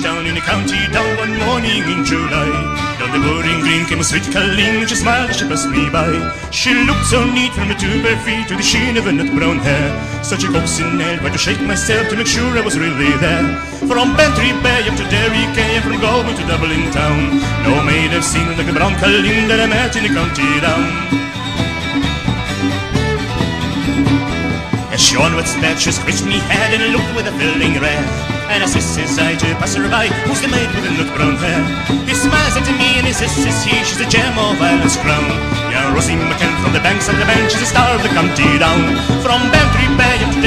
down in the county down one morning in July. Down the boreen green came a sweet Colleen, and she smiled as she passed me by. She looked so neat from her two bare feet to the sheen of her nut brown hair. Such a coaxing air, tried to shake myself to make sure I was really there. From Bantry Bay up to Derry Quay, and from Galway to Dublin town. No maid I've seen like the brown Colleen that I met in the county down. As Sean would sped, she scratched me head and looked with a filling red. And I says, says I to pass her by, who's the maid with the nut brown hair? He smiles at me and he says, says he, she's the gem of Ireland's crown. Yeah, Rosie McCann from the banks of the bench, she's a star of the county down. From Bantry Bay up to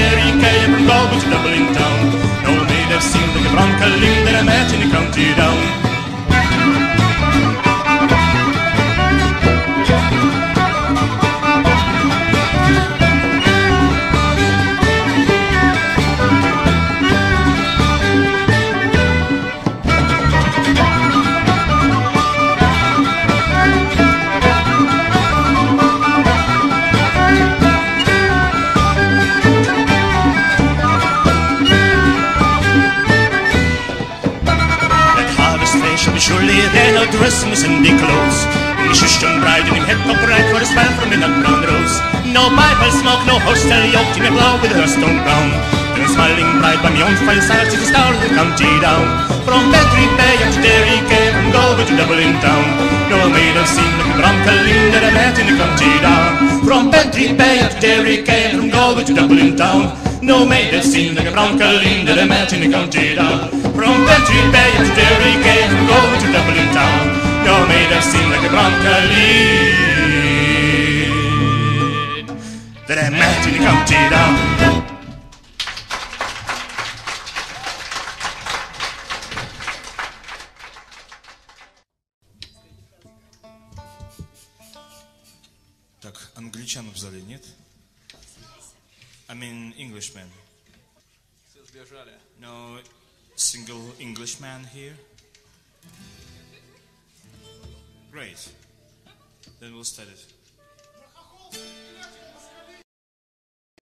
shall be surely there no dress in Sunday clothes. The shush young bride in him head top right for a smile from in brown rose. No Bible smoke, no horse tail yoke, in a blow with her stone brown. Then smiling bride by me own fireside, she's the star of the county down. From Bantry Bay up to Derry Quay, from Galway to Dublin town. No maid I've seen like brown Colleen that I met in the county down. From Bantry Bay up to Derry Quay, from Galway to Dublin town. No maid I've seen like a brown Colleen that I met in the county down. Met in the county down. Так, англичан в зале нет? I mean Englishman. No single Englishman here? Great. Then we'll start it.